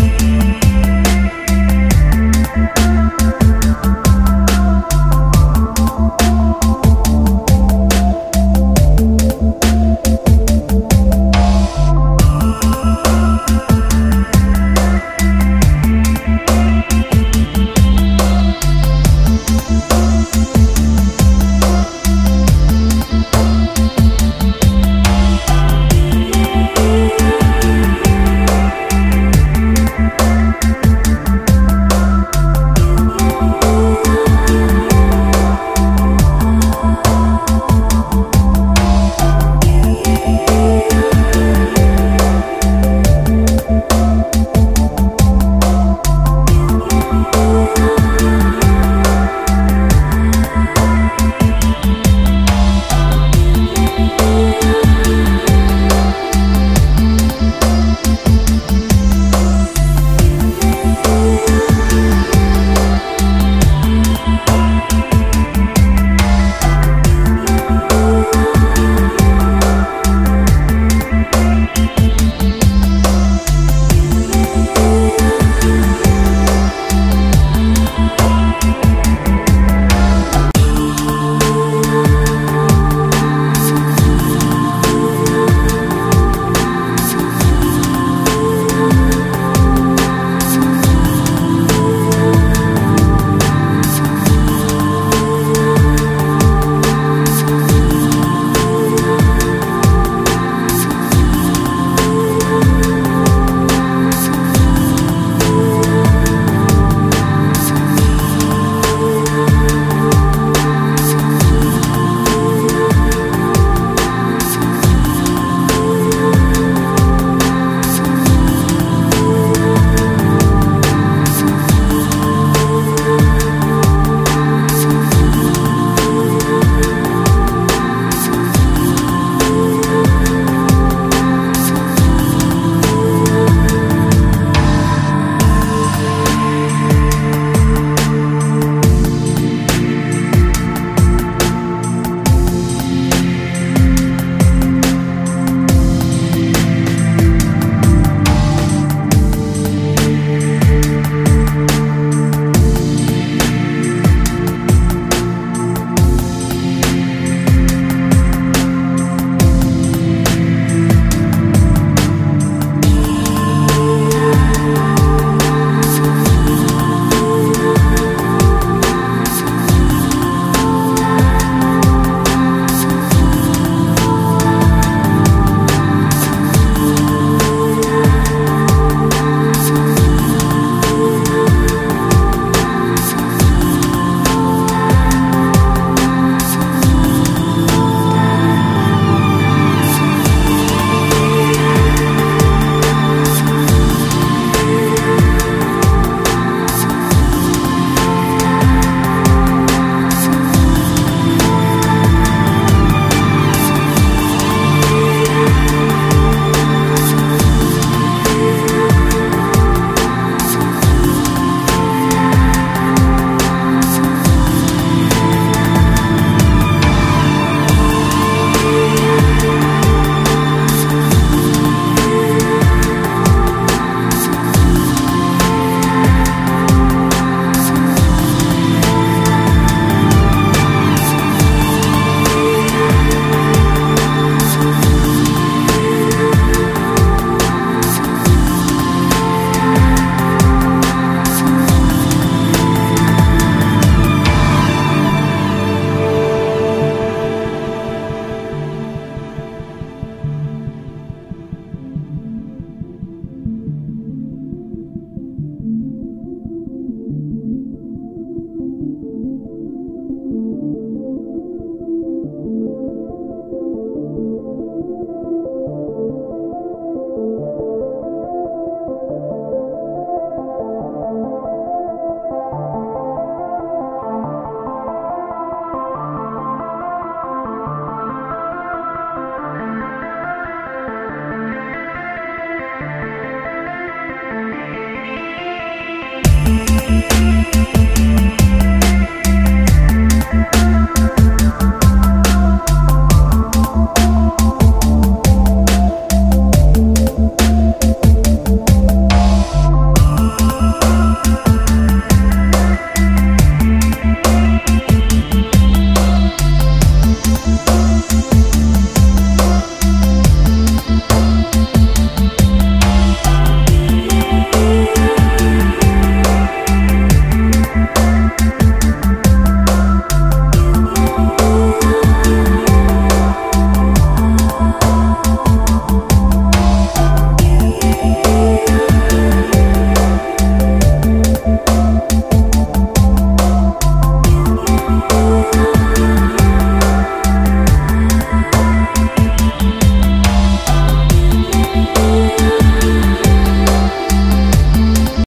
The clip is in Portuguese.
Música